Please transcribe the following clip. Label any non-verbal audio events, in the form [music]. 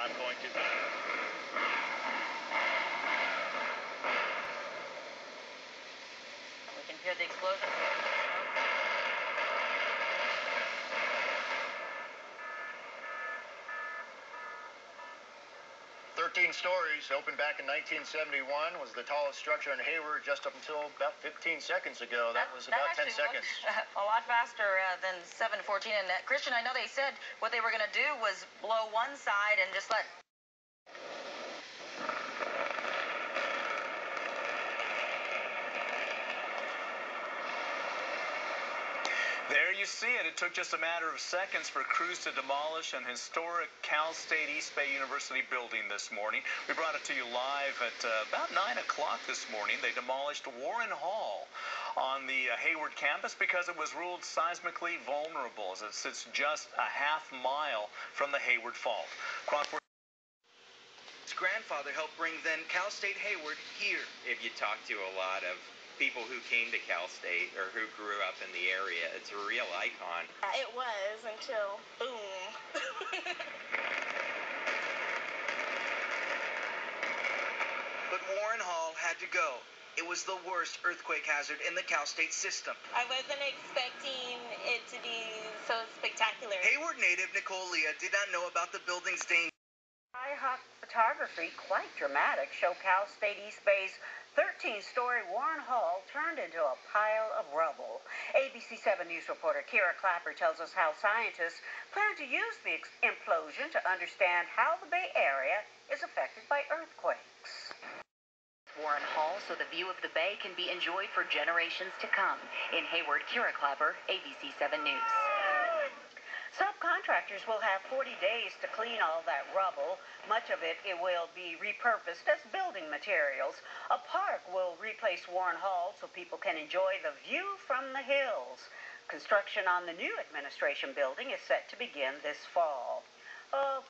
I'm going to. We can hear the explosion. 13 stories, opened back in 1971, was the tallest structure in Hayward just up until about 15 seconds ago. That, was about 10 seconds. [laughs] A lot faster uh, than 714. And uh, Christian, I know they said what they were going to do was blow one side and just let you see it. It took just a matter of seconds for crews to demolish an historic Cal State East Bay University building this morning. We brought it to you live at uh, about 9 o'clock this morning. They demolished Warren Hall on the uh, Hayward campus because it was ruled seismically vulnerable as it sits just a half mile from the Hayward Fault. Crawford his grandfather helped bring then Cal State Hayward here. If you talk to a lot of people who came to Cal State or who grew up in the area. It's a real icon. It was until boom. [laughs] but Warren Hall had to go. It was the worst earthquake hazard in the Cal State system. I wasn't expecting it to be so spectacular. Hayward native Nicole Leah did not know about the building's danger. High photography, quite dramatic, show Cal State East Bay's 13-story Warren Hall turned into a pile of rubble. ABC 7 News reporter Kira Klapper tells us how scientists plan to use the implosion to understand how the Bay Area is affected by earthquakes. Warren Hall so the view of the bay can be enjoyed for generations to come. In Hayward, Kira Klapper, ABC 7 News. Subcontractors will have 40 days to clean all that rubble. Much of it, it will be repurposed as building materials. A park will replace Warren Hall so people can enjoy the view from the hills. Construction on the new administration building is set to begin this fall. Oh,